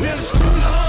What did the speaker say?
We'll screw